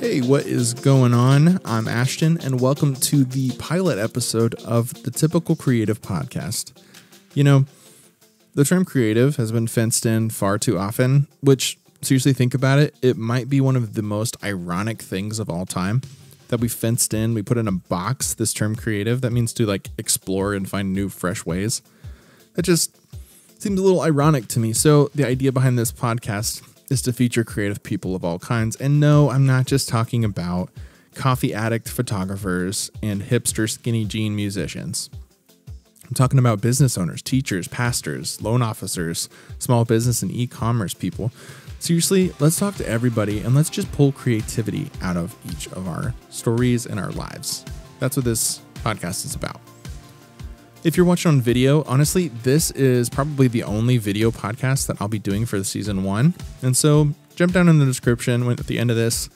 Hey, what is going on? I'm Ashton, and welcome to the pilot episode of the Typical Creative Podcast. You know, the term creative has been fenced in far too often, which, seriously, think about it, it might be one of the most ironic things of all time that we fenced in, we put in a box this term creative. That means to like explore and find new, fresh ways. That just seems a little ironic to me. So, the idea behind this podcast is to feature creative people of all kinds. And no, I'm not just talking about coffee addict photographers and hipster skinny jean musicians. I'm talking about business owners, teachers, pastors, loan officers, small business and e commerce people. Seriously, let's talk to everybody and let's just pull creativity out of each of our stories and our lives. That's what this podcast is about. If you're watching on video, honestly, this is probably the only video podcast that I'll be doing for the season one. And so jump down in the description at the end of this.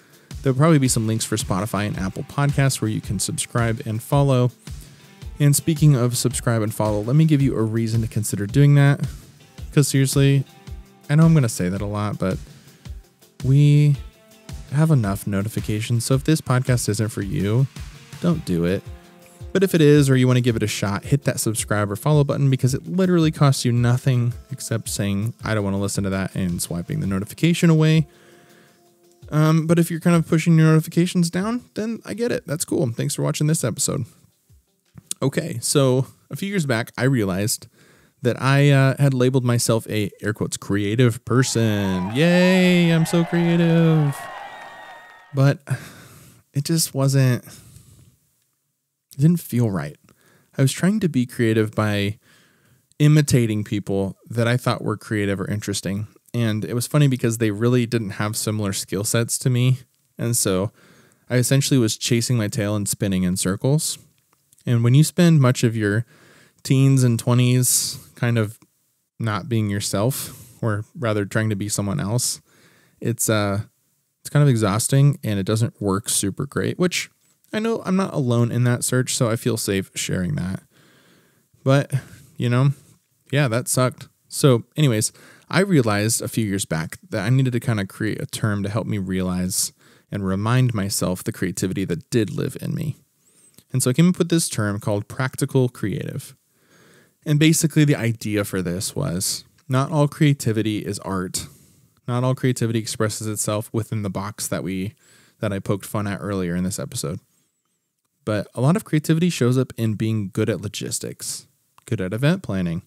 There'll probably be some links for Spotify and Apple Podcasts where you can subscribe and follow. And speaking of subscribe and follow, let me give you a reason to consider doing that. Because seriously, I know I'm going to say that a lot, but we have enough notifications. So if this podcast isn't for you, don't do it. But if it is, or you want to give it a shot, hit that subscribe or follow button because it literally costs you nothing except saying, I don't want to listen to that and swiping the notification away. Um, but if you're kind of pushing your notifications down, then I get it. That's cool. Thanks for watching this episode. Okay, so a few years back, I realized that I uh, had labeled myself a air quotes creative person. Yay, I'm so creative. But it just wasn't it didn't feel right. I was trying to be creative by imitating people that I thought were creative or interesting. And it was funny because they really didn't have similar skill sets to me. And so I essentially was chasing my tail and spinning in circles. And when you spend much of your teens and 20s kind of not being yourself or rather trying to be someone else, it's uh it's kind of exhausting and it doesn't work super great, which I know I'm not alone in that search, so I feel safe sharing that. But, you know, yeah, that sucked. So, anyways, I realized a few years back that I needed to kind of create a term to help me realize and remind myself the creativity that did live in me. And so I came up with this term called practical creative. And basically, the idea for this was not all creativity is art. Not all creativity expresses itself within the box that we that I poked fun at earlier in this episode. But a lot of creativity shows up in being good at logistics, good at event planning.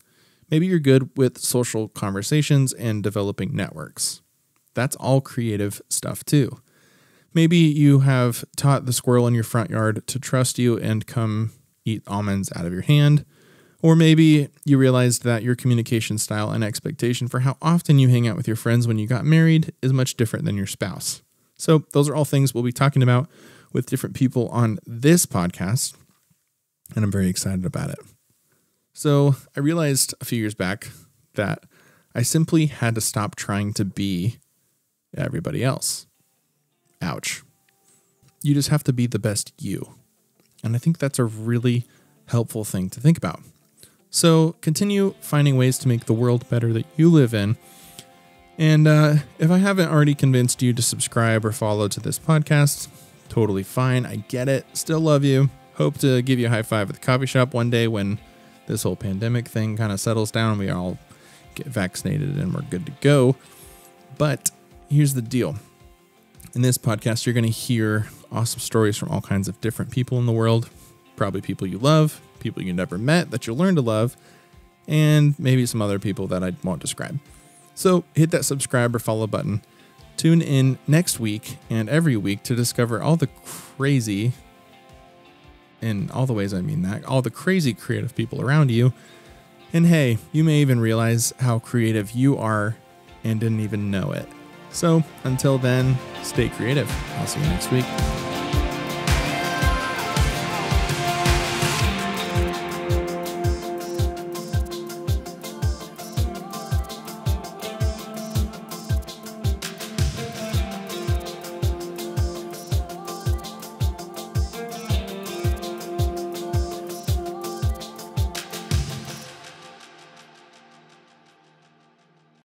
Maybe you're good with social conversations and developing networks. That's all creative stuff too. Maybe you have taught the squirrel in your front yard to trust you and come eat almonds out of your hand. Or maybe you realized that your communication style and expectation for how often you hang out with your friends when you got married is much different than your spouse. So, those are all things we'll be talking about with different people on this podcast, and I'm very excited about it. So, I realized a few years back that I simply had to stop trying to be everybody else. Ouch. You just have to be the best you. And I think that's a really helpful thing to think about. So, continue finding ways to make the world better that you live in. And uh, if I haven't already convinced you to subscribe or follow to this podcast, Totally fine. I get it. Still love you. Hope to give you a high five at the coffee shop one day when this whole pandemic thing kind of settles down. We all get vaccinated and we're good to go. But here's the deal in this podcast, you're going to hear awesome stories from all kinds of different people in the world. Probably people you love, people you never met that you'll learn to love, and maybe some other people that I won't describe. So hit that subscribe or follow button Tune in next week and every week to discover all the crazy, in all the ways I mean that, all the crazy creative people around you. And hey, you may even realize how creative you are and didn't even know it. So until then, stay creative. I'll see you next week.